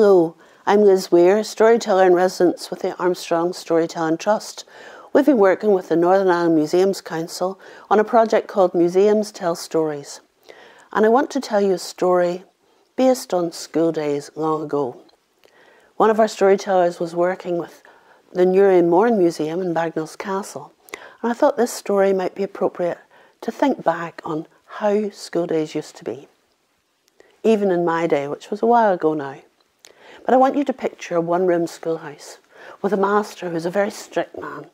Hello, I'm Liz Weir, storyteller in residence with the Armstrong Storytelling Trust. We've been working with the Northern Ireland Museums Council on a project called Museums Tell Stories. And I want to tell you a story based on school days long ago. One of our storytellers was working with the Newry Mourne Museum in Bagenal's Castle, and I thought this story might be appropriate to think back on how school days used to be, even in my day, which was a while ago now. But I want you to picture a one room schoolhouse with a master who's a very strict man.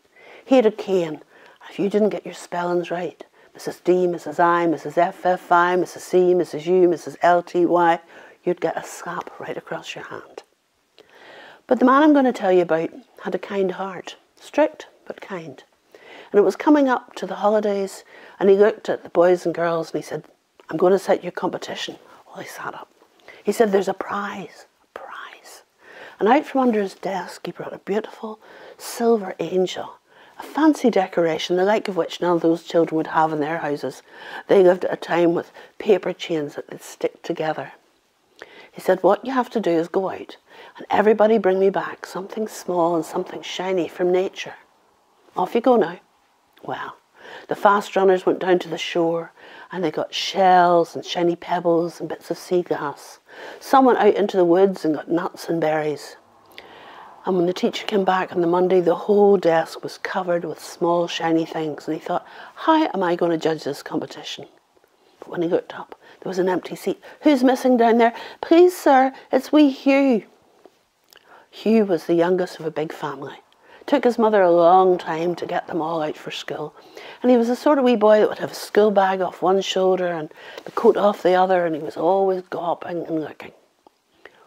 He had a cane. If you didn't get your spellings right, Mrs. D, Mrs. I, Mrs. FFI, Mrs. C, Mrs. U, Mrs. LTY, you'd get a slap right across your hand. But the man I'm going to tell you about had a kind heart, strict but kind. And it was coming up to the holidays, and he looked at the boys and girls and he said, I'm going to set your competition. Well, they sat up. He said, There's a prize. And out from under his desk, he brought a beautiful silver angel, a fancy decoration, the like of which none of those children would have in their houses. They lived at a time with paper chains that they'd stick together. He said, What you have to do is go out and everybody bring me back something small and something shiny from nature. Off you go now. Well, the fast runners went down to the shore and they got shells and shiny pebbles and bits of sea glass. Some went out into the woods and got nuts and berries. And when the teacher came back on the Monday, the whole desk was covered with small shiny things. And he thought, how am I going to judge this competition? But when he looked up, there was an empty seat. Who's missing down there? Please, sir, it's wee Hugh. Hugh was the youngest of a big family. Took his mother a long time to get them all out for school. And he was the sort of wee boy that would have a school bag off one shoulder and the coat off the other, and he was always gawping and looking.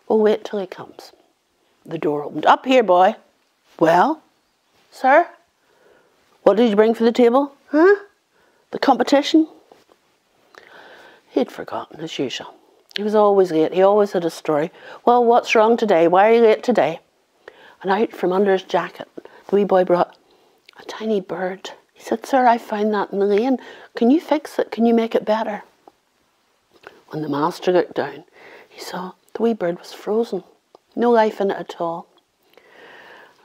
Well, oh, wait till he comes. The door opened. Up here, boy. Well, sir? What did you bring for the table? Huh? The competition? He'd forgotten, as usual. He was always late. He always had a story. Well, what's wrong today? Why are you late today? And out from under his jacket, the wee boy brought a tiny bird. He said, Sir, I found that in the lane. Can you fix it? Can you make it better? When the master looked down, he saw the wee bird was frozen. No life in it at all.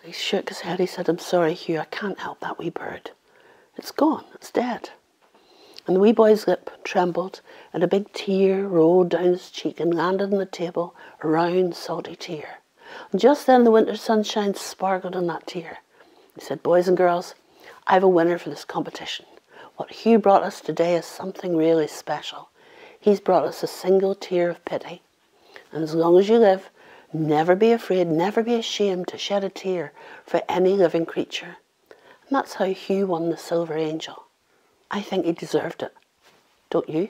He shook his head. He said, I'm sorry, Hugh, I can't help that wee bird. It's gone. It's dead. And the wee boy's lip trembled, and a big tear rolled down his cheek and landed on the table, a round, salty tear. Just then the winter sunshine sparkled on that tear. He said, Boys and girls, I have a winner for this competition. What Hugh brought us today is something really special. He's brought us a single tear of pity. And as long as you live, never be afraid, never be ashamed to shed a tear for any living creature. And that's how Hugh won the Silver Angel. I think he deserved it. Don't you?